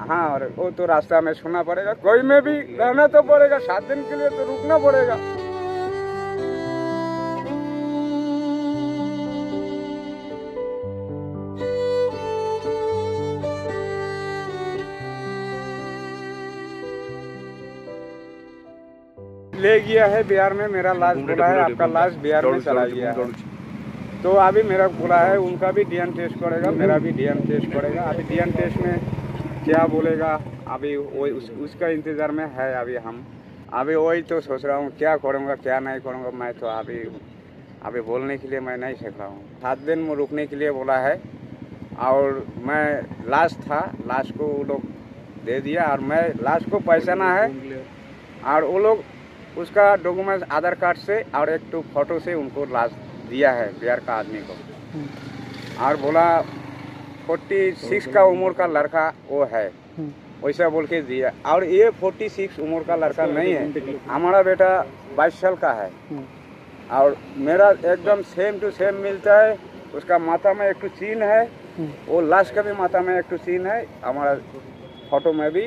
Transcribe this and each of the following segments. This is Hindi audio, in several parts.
हाँ और वो तो रास्ता में सुनना पड़ेगा। कोई में भी रहना तो पड़ेगा सात दिन के लिए तो रुकना पड़ेगा। ले गया है बिहार में मेरा लाश बोला है आपका लाश बिहार में चला गया है। तो अभी मेरा बोला है उनका भी डीएन टेस्ट करेगा मेरा भी डीएन टेस्ट करेगा। अभी डीएन टेस्ट में क्या बोलेगा? अभी वो उस, उसका इंतज़ार में है अभी हम। अभी वही तो सोच रहा हूँ क्या करूँगा क्या नहीं करूँगा मैं तो अभी अभी बोलने के लिए मैं नहीं सीख रहा हूँ। सात दिन में रुकने के लिए बोला है। और मैं लाश था लाश को वो लोग दे दिया और मैं लाश को पहचाना है। और वो लोग उसका डॉक्यूमेंट आधार कार्ड से और एक टू फ़ोटो से उनको लाश दिया है बिहार का आदमी को। और बोला फोर्टी सिक्स का उम्र का लड़का वो है। वैसा बोल के दिया। और ये फोर्टी सिक्स उम्र का लड़का नहीं है। हमारा बेटा बाईस साल का है। और मेरा एकदम सेम टू सेम मिलता है। उसका माथा में एक चीन है। वो लाश का भी माथा में एक चीन है। हमारा फ़ोटो में भी,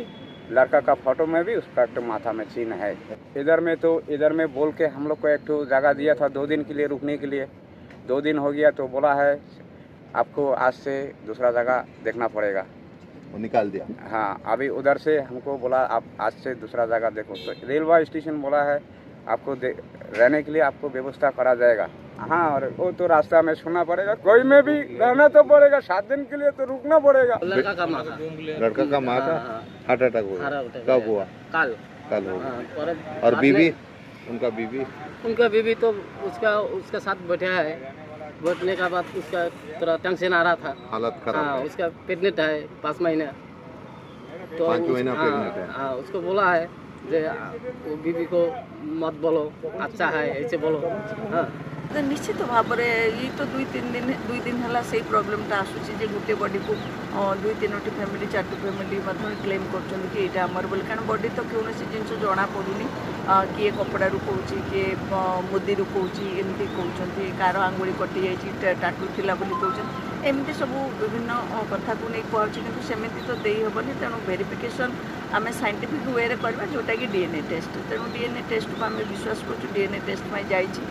लड़का का फ़ोटो में भी उसका एक माथा में चिन्ह है। इधर में तो इधर में बोल के हम लोग को एक जगह दिया था दो दिन के लिए, रुकने के लिए। दो दिन हो गया तो बोला है आपको आज से दूसरा जगह देखना पड़ेगा। वो निकाल दिया। हाँ अभी उधर से हमको बोला आप आज से दूसरा जगह देखो। तो रेलवे स्टेशन बोला है आपको रहने के लिए आपको व्यवस्था करा जाएगा। हाँ और वो तो रास्ता में सुनना पड़ेगा। कोई में भी रहना तो पड़ेगा सात दिन के लिए तो रुकना पड़ेगा। लड़का का माँ का लड़का का माँ का हाँ, हार्ट अटैक हो अटैक कब हुआ? काल। कल हो हाँ, और में उनका बीबी उनका बीवी तो उसका उसके साथ बैठा है। बैठने का बाद उसका थोड़ा टेंशन आ रहा था। हालत खराब हाँ उसका प्रेगनेंट है पाँच महीने। तो पाँच उस- महीना हाँ, है। उसको बोला है जे वो बीवी को मत बोलो अच्छा है ऐसे बोलो। हाँ। ନିଶ୍ଚିତ ଭାବରେ ଏଇ ତ ଦୁଇ ତିନି ଦିନ ଦୁଇ ଦିନ ହେଲା ସେଇ ପ୍ରୋବ୍ଲେମଟା ଆସୁଛି ଯେ ଗୋଟେ ବଡ଼ିକୁ ଅ, ଦୁଇ ତିନୋଟି ଫ୍ୟାମିଲି ଚାରୋଟି ଫ୍ୟାମିଲି ମଧ୍ୟ କ୍ଲେମ୍ କରୁଛନ୍ତି କି ଏଇଟା ଆମର ବୋଲି କାରଣ ବଡ଼ି ତ କୌଣସି ଜିନିଷ ଜଣାପଡ଼ୁନି ଅ, କିଏ କପଡ଼ାରୁ କହୁଛି କିଏ ଅ, ମୁଦିରୁ କହୁଛି ଏମିତି କହୁଛନ୍ତି କାହାର ଆଙ୍ଗୁଳି କଟିଯାଇଛି ଟାଟୁ ଥିଲା ବୋଲି କହୁଛନ୍ତି ଏମିତି ସବୁ ବିଭିନ୍ନ ଅ, କଥାକୁ ନେଇ କୁହାହେଉଛି କିନ୍ତୁ ସେମିତି ତ ଦେଇ ହେବନି ତେଣୁ ଭେରିଫିକେସନ୍ ଆମେ ସାଇଣ୍ଟିଫିକ୍ ୱେରେ କରିବା ଯେଉଁଟାକି ଡିଏନ୍ଏ ଟେଷ୍ଟ ତେଣୁ ଡିଏନ୍ଏ ଟେଷ୍ଟକୁ ଆମେ ବିଶ୍ୱାସ କରୁଛୁ ଡିଏନ୍ଏ ଟେଷ୍ଟ ପାଇଁ ଯାଇଛି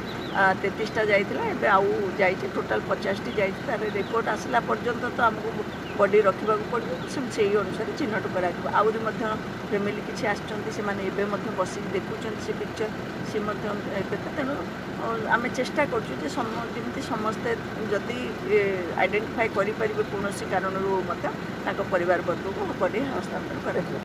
ତେତିଶଟା ଯାଇଥିଲା ଏବେ ଆଉ ଯାଇଛି ଟୋଟାଲ୍ ପଚାଶଟି ଯାଇଛି ତାର ରିପୋର୍ଟ ଆସିଲା ପର୍ଯ୍ୟନ୍ତ ତ ଆମକୁ ବଡି ରଖିବାକୁ ପଡ଼ିବ ସେ- ସେଇ ଅନୁସାରେ ଚିହ୍ନଟ କରାଯିବ ଆହୁରି ମଧ୍ୟ ଫ୍ୟାମିଲି କିଛି ଆସିଛନ୍ତି ସେମାନେ ଏବେ ମଧ୍ୟ ବସିକି ଦେଖୁଛନ୍ତି ସେ ପିକ୍ଚର ସେ ମଧ୍ୟ ଏବେ ତ ତେଣୁ ଅ, ଆମେ ଚେଷ୍ଟା କରୁଛୁ ଯେ ସମ ଯେମିତି ସମସ୍ତେ ଯଦି ଆଇଡେଣ୍ଟିଫାଏ କରିପାରିବେ କୌଣସି କାରଣରୁ ମଧ୍ୟ ତାଙ୍କ ପରିବାର ବର୍ଗକୁ ବଡି ହସ୍ତାନ୍ତର କରାଯିବ